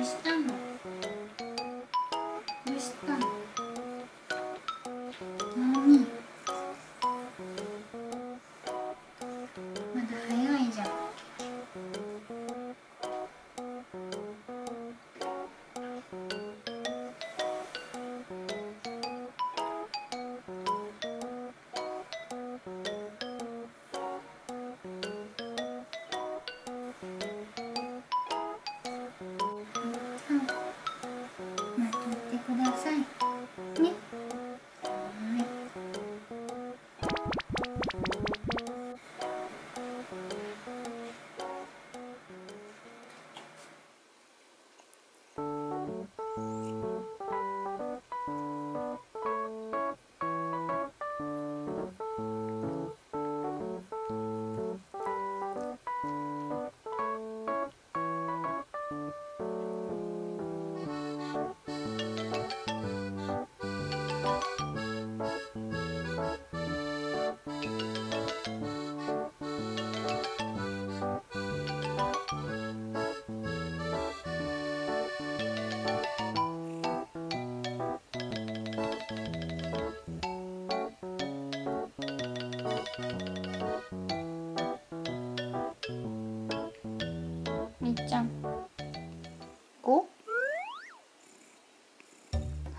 맛있잖아.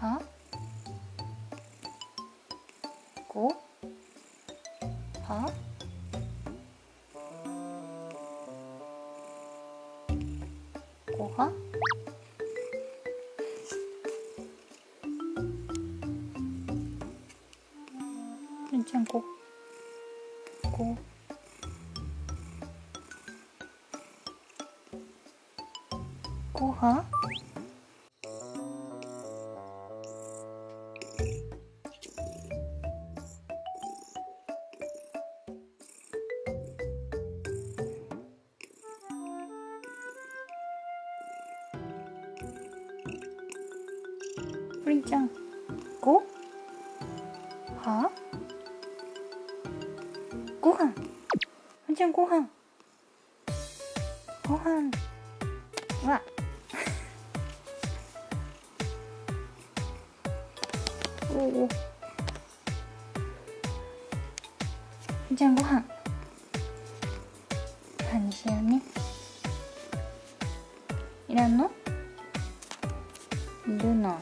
하, 고, 어? 하, 고하, 괜찮고, 고. 고하 プリンちゃん。ごは？ご飯。プリンちゃんご飯。ご飯。わ。おおじゃあご飯ご飯。にしようね。いらんの？いるの。